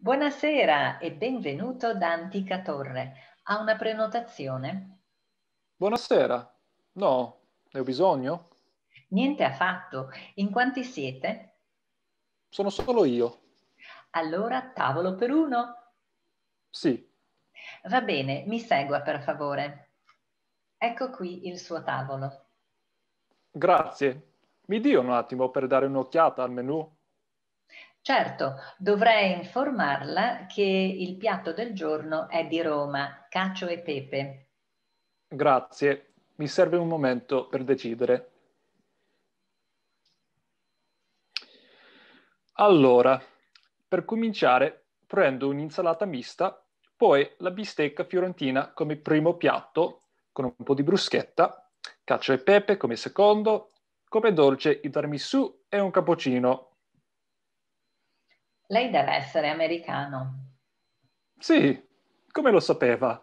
Buonasera e benvenuto da Antica Torre. Ha una prenotazione? Buonasera. No, ne ho bisogno? Niente affatto. In quanti siete? Sono solo io. Allora, tavolo per uno? Sì. Va bene, mi segua per favore. Ecco qui il suo tavolo. Grazie. Mi dia un attimo per dare un'occhiata al menù? Certo, dovrei informarla che il piatto del giorno è di Roma, cacio e pepe. Grazie. Mi serve un momento per decidere. Allora, per cominciare, prendo un'insalata mista, poi la bistecca fiorentina come primo piatto, con un po' di bruschetta, cacio e pepe come secondo, come dolce il tiramisù e un cappuccino. Lei deve essere americano. Sì, come lo sapeva?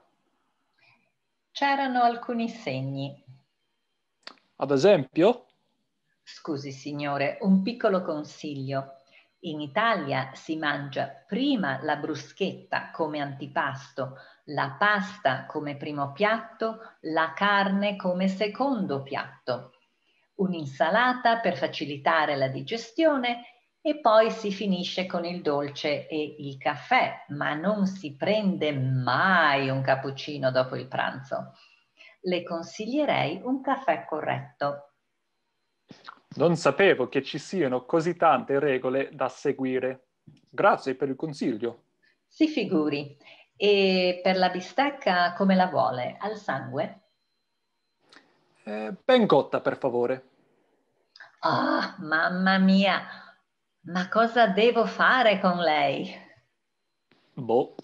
C'erano alcuni segni. Ad esempio? Scusi signore, un piccolo consiglio. In Italia si mangia prima la bruschetta come antipasto, la pasta come primo piatto, la carne come secondo piatto. Un'insalata per facilitare la digestione e poi si finisce con il dolce e il caffè, ma non si prende mai un cappuccino dopo il pranzo. Le consiglierei un caffè corretto. Non sapevo che ci siano così tante regole da seguire. Grazie per il consiglio. Si figuri. E per la bistecca come la vuole? Al sangue? Eh, ben cotta, per favore. Ah, oh, mamma mia! Ma cosa devo fare con lei? Boh,